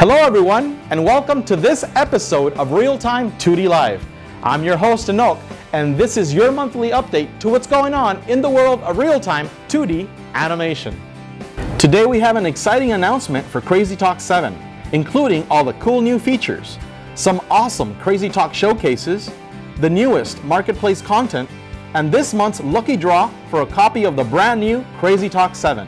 Hello, everyone, and welcome to this episode of Real Time 2D Live. I'm your host, Enoc, and this is your monthly update to what's going on in the world of real time 2D animation. Today, we have an exciting announcement for Crazy Talk 7, including all the cool new features, some awesome Crazy Talk showcases, the newest marketplace content, and this month's lucky draw for a copy of the brand new Crazy Talk 7.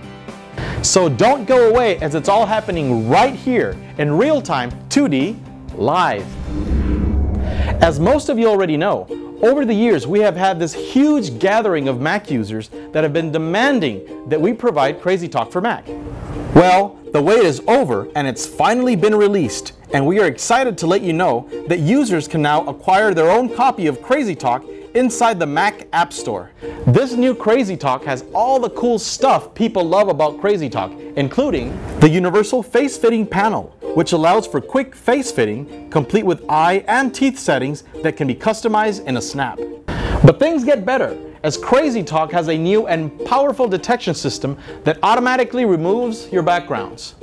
So don't go away as it's all happening right here in real time 2D live. As most of you already know, over the years we have had this huge gathering of Mac users that have been demanding that we provide Crazy Talk for Mac. Well, the wait is over and it's finally been released and we are excited to let you know that users can now acquire their own copy of Crazy Talk inside the Mac App Store. This new Crazy Talk has all the cool stuff people love about Crazy Talk, including the universal face fitting panel, which allows for quick face fitting, complete with eye and teeth settings that can be customized in a snap. But things get better as Crazy Talk has a new and powerful detection system that automatically removes your backgrounds.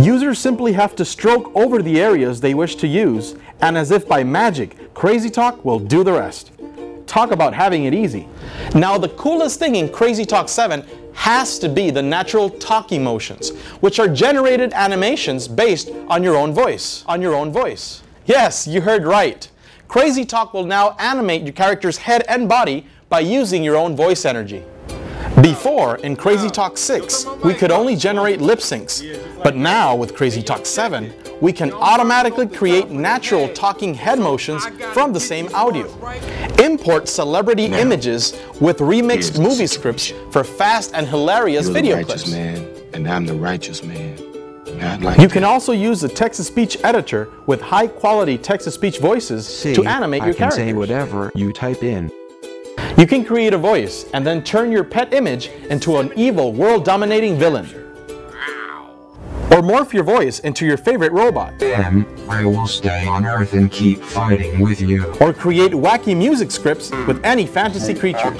Users simply have to stroke over the areas they wish to use, and as if by magic, Crazy Talk will do the rest. Talk about having it easy. Now, the coolest thing in Crazy Talk 7 has to be the natural talking motions, which are generated animations based on your own voice. On your own voice. Yes, you heard right. Crazy Talk will now animate your character's head and body by using your own voice energy. Before, in Crazy Talk 6, we could only generate lip syncs, but now with Crazy Talk 7, we can automatically create natural talking head motions from the same audio. Import celebrity now, images with remixed movie scripts for fast and hilarious You're video the righteous clips. man, and I'm the righteous man. Like you can also use the text-to-speech editor with high-quality text-to-speech voices See, to animate I your can characters. say whatever you type in. You can create a voice and then turn your pet image into an evil, world-dominating villain. Or morph your voice into your favorite robot. Then, I will stay on Earth and keep fighting with you. Or create wacky music scripts with any fantasy creatures.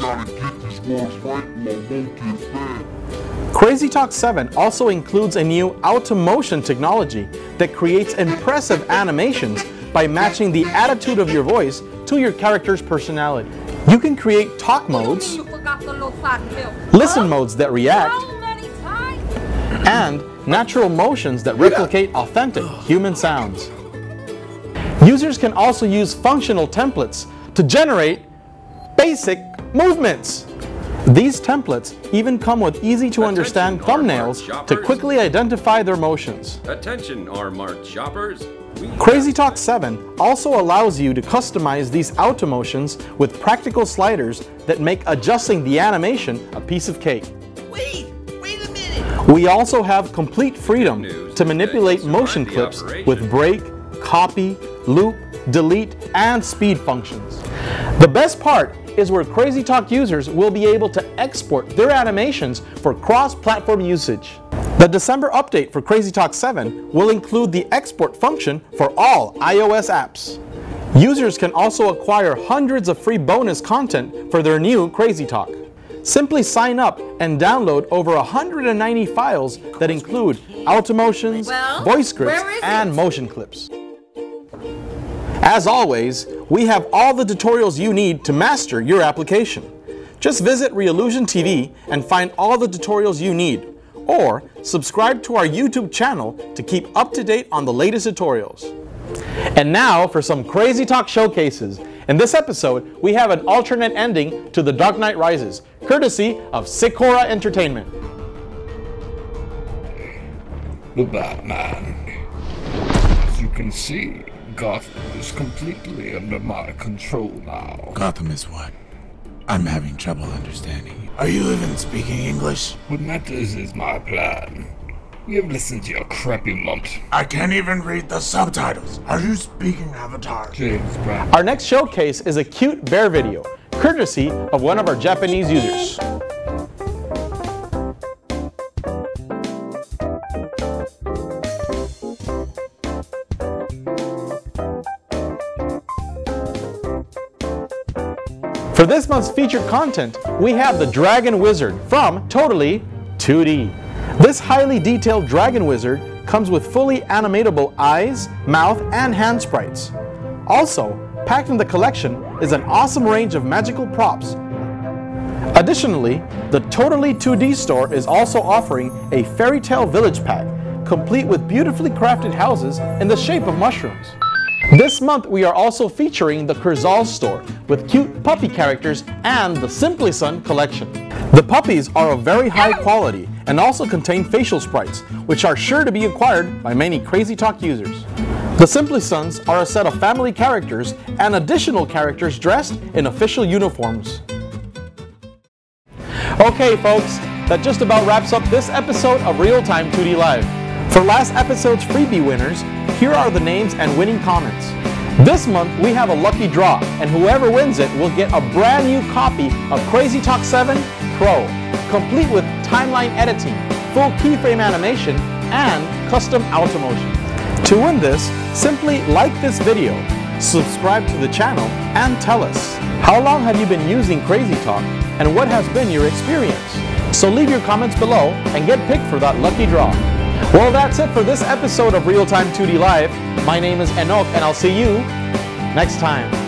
Crazy Talk 7 also includes a new Automotion technology that creates impressive animations by matching the attitude of your voice to your character's personality. You can create talk modes, listen modes that react, and natural motions that replicate authentic human sounds. Users can also use functional templates to generate basic movements. These templates even come with easy to understand thumbnails to quickly identify their motions. Attention, R-Mart shoppers. Crazy Talk 7 also allows you to customize these automotions with practical sliders that make adjusting the animation a piece of cake. Wait, wait a minute. We also have complete freedom to manipulate motion clips with break, copy, loop, delete, and speed functions. The best part is where Crazy Talk users will be able to export their animations for cross-platform usage. The December update for Crazy Talk 7 will include the export function for all iOS apps. Users can also acquire hundreds of free bonus content for their new Crazy Talk. Simply sign up and download over 190 files that include automotions, Well, voice scripts, and motion clips. As always, we have all the tutorials you need to master your application. Just visit Reallusion TV and find all the tutorials you need, or subscribe to our YouTube channel to keep up to date on the latest tutorials. And now for some Crazy Talk showcases. In this episode, we have an alternate ending to The Dark Knight Rises, courtesy of Sikora Entertainment. The Batman. As you can see, Gotham is completely under my control now. Gotham is what? I'm having trouble understanding. Are you even speaking English? What matters is my plan. We have listened to your crappy munt, I can't even read the subtitles. Are you speaking Avatar? James Brown. Our next showcase is a cute bear video, courtesy of one of our Japanese users. For this month's featured content, we have the Dragon Wizard from Totally 2D. This highly detailed Dragon Wizard comes with fully animatable eyes, mouth, and hand sprites. Also, packed in the collection is an awesome range of magical props. Additionally, the Totally 2D store is also offering a Fairy Tale Village pack, complete with beautifully crafted houses in the shape of mushrooms. This month we are also featuring the Kurzal store with cute puppy characters and the Simply Sun collection. The puppies are of very high quality and also contain facial sprites, which are sure to be acquired by many Crazy Talk users. The Simply Suns are a set of family characters and additional characters dressed in official uniforms. Okay folks, that just about wraps up this episode of Real Time 2D Live. For last episode's freebie winners, here are the names and winning comments. This month we have a lucky draw, and whoever wins it will get a brand new copy of Crazy Talk 7 Pro, complete with timeline editing, full keyframe animation, and custom automotion. To win this, simply like this video, subscribe to the channel, and tell us, how long have you been using Crazy Talk, and what has been your experience? So leave your comments below and get picked for that lucky draw. Well, that's it for this episode of Real Time 2D Live. My name is Enoc, and I'll see you next time.